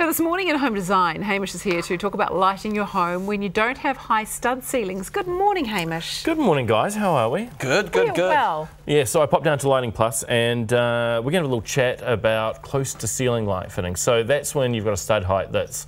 Now, this morning in Home Design, Hamish is here to talk about lighting your home when you don't have high stud ceilings. Good morning, Hamish. Good morning, guys. How are we? Good, good, Yeah, good. Well, Yeah, so I popped down to Lighting Plus and uh, we're going to have a little chat about close to ceiling light fitting. So that's when you've got a stud height that's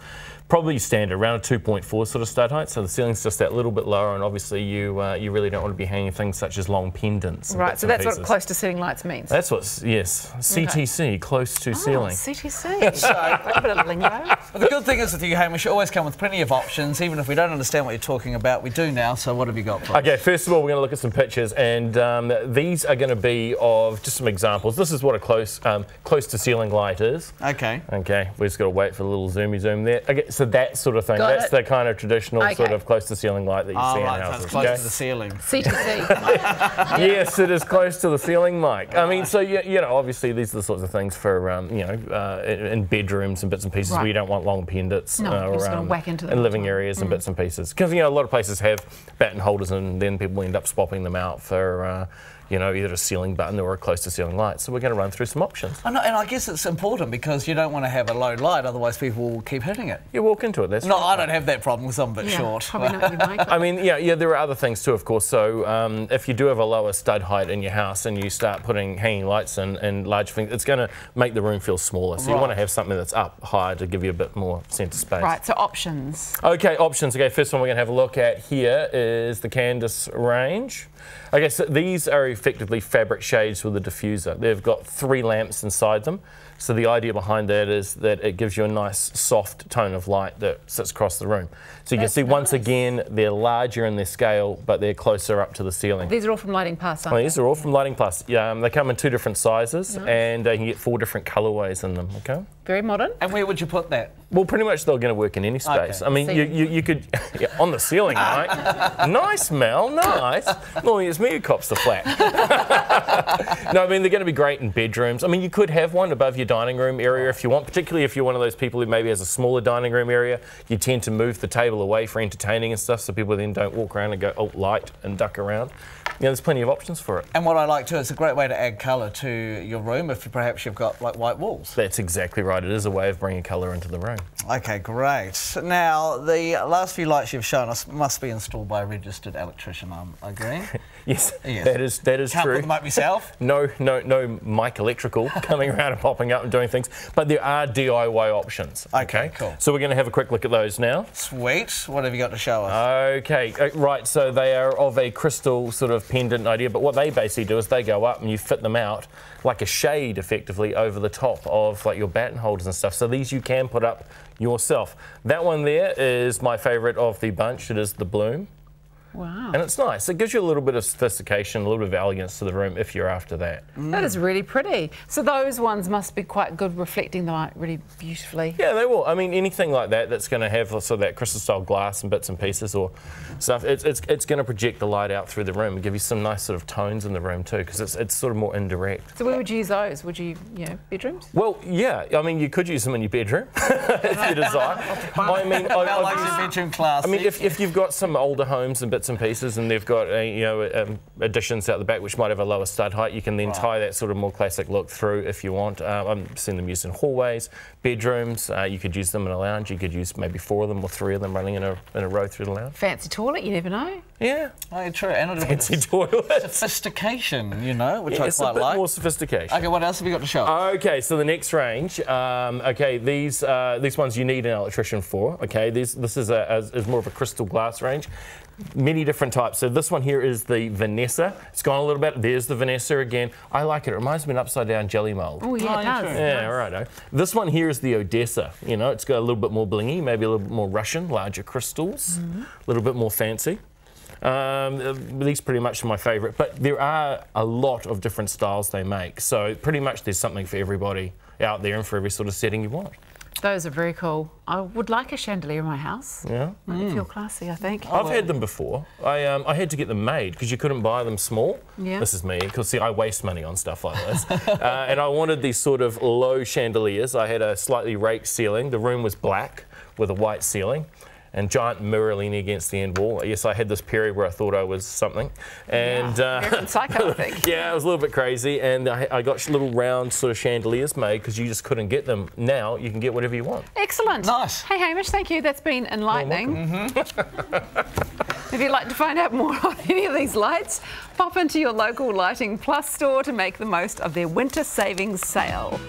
probably standard, around a 2.4 sort of stud height. So the ceiling's just that little bit lower, and obviously you uh, you really don't want to be hanging things such as long pendants. right, so and that's what close to ceiling lights means. That's what's yes, CTC, close to Oh, ceiling. CTC. so a bit of lingo. But the good thing is with you, Hamish, you always come with plenty of options. Even if we don't understand what you're talking about, we do now. So what have you got for us? Okay, first of all, we're going to look at some pictures, and um, these are going to be of just some examples. This is what a close um, close to ceiling light is. Okay. Okay, we just got to wait for the little zoomy zoom there. Okay, so that sort of thing. Got That's it. the kind of traditional sort of close to ceiling light that you Oh, see right, in so houses. it's close okay? to the ceiling. CTC. yes, it is close to the ceiling, Mike. I mean, so you, you know, obviously these are the sorts of things for um, you know uh, in, in bedrooms and bits and pieces Right. where you don't want long pendants. No, uh, you're just or, gonna um, whack into them in living time. Mm. areas and bits and pieces. Because you know a lot of places have batten holders and then people end up swapping them out for. Uh, you know, either a ceiling batten or a close to ceiling light. So we're going to run through some options. I know, and I guess it's important because you don't want to have a low light, otherwise people will keep hitting it. You walk into it. That's No, right. I don't have that problem because I'm a bit yeah, short. probably not you, Mike. I mean, yeah, yeah. There are other things too, of course. So um, if you do have a lower stud height in your house and you start putting hanging lights in and large things, it's going to make the room feel smaller. So you want to have something that's up higher to give you a bit more centre space. Right, so options. Okay, options. Okay, first one we're going to have a look at here is the Candace range. Okay, so these are effectively fabric shades with a diffuser. They've got three lamps inside them. So the idea behind that is that it gives you a nice soft tone of light that sits across the room. So you That's can see once again they're larger in their scale, but they're closer up to the ceiling. These are all from Lighting Plus, aren't Well, they? these are all from Lighting Plus. Yeah, um, they come in two different sizes, and uh, you can get four different colorways in them. Okay. Very modern. And where would you put that? Well, pretty much they're going to work in any space. Okay. I mean, you, you, you could yeah, on the ceiling, ah. right? nice, Mel. Nice. Well, it's me who cops the flat. no, I mean they're going to be great in bedrooms. I mean, you could have one above your dining room area if you want, particularly if you're one of those people who maybe has a smaller dining room area. You tend to move the table away for entertaining and stuff, so people then don't walk around and go, oh, light and duck around. Yeah, there's plenty of options for it. And what I like too, it's a great way to add colour to your room if perhaps you've got like white walls. That's exactly right. It is a way of bringing colour into the room. Okay, great. Now, the last few lights you've shown us must be installed by a registered electrician, I'm agreeing. Yes, Yes. that is that is Can't true. put them up myself. No, no, no Mike Electrical coming around and popping up and doing things, but there are DIY options. Okay, cool. So we're going to have a quick look at those now. Sweet. What have you got to show us? Okay, uh, right. So they are of a crystal sort of pendant idea, but what they basically do is they go up and you fit them out like a shade, effectively, over the top of like your batten holders and stuff. So these you can put up yourself. That one there is my favourite of the bunch. It is the Bloom. Wow. And it's nice. It gives you a little bit of sophistication, a little bit of elegance to the room if you're after that. That is really pretty. So those ones must be quite good, reflecting the light really beautifully. Yeah, they will. I mean, anything like that that's going to have sort of that crystal style glass and bits and pieces or stuff, it's, it's, it's going to project the light out through the room and give you some nice sort of tones in the room too, because it's, it's sort of more indirect. So where would you use those? Would you, you know, bedrooms? Well, yeah, I mean, you could use them in your bedroom if you desire. I mean, I, Mel likes I, your bedroom class. I mean, if, if you've got some older homes and bits and pieces, and they've got uh, you know um, additions out the back which might have a lower stud height, you can then tie that sort of more classic look through if you want. Um, I've seen them used in hallways, bedrooms. Uh, you could use them in a lounge. You could use maybe four of them or three of them running in a in a row through the lounge. Fancy toilet, you never know. Yeah, oh, true. And a little bit fancy of toilets. sophistication, you know, which Yeah, I it's a bit like. more sophistication. Okay, what else have you got to show? Okay, so the next range, um, okay, these uh, these ones you need an electrician for. Okay, these this is a, a is more of a crystal glass range, many different types. So this one here is the Vanessa. It's gone a little bit. There's the Vanessa again. I like it. It reminds me of an upside down jelly mold. Oh, yeah, Oh, it does. true. Yeah, righto. This one here is the Odessa. You know, it's got a little bit more blingy, maybe a little bit more Russian, larger crystals, a little bit more fancy. Um, uh, these pretty much are my favourite, but there are a lot of different styles they make. So pretty much there's something for everybody out there and for every sort of setting you want. Those are very cool. I would like a chandelier in my house. Yeah. They feel classy, I think. I've had them before. I um, I had to get them made because you couldn't buy them small. Yeah. This is me because see I waste money on stuff like this, uh, and I wanted these sort of low chandeliers. I had a slightly raked ceiling. The room was black with a white ceiling. And giant mirror leaning against the end wall. Yes, I had this period where I thought I was something, and Yeah, American Psycho, I think. yeah, it was a little bit crazy, and I, I got little round sort of chandeliers made because you just couldn't get them. Now you can get whatever you want. Excellent. Nice. Hey, Hamish, thank you. That's been enlightening. if you'd like to find out more on any of these lights, pop into your local Lighting Plus store to make the most of their winter savings sale.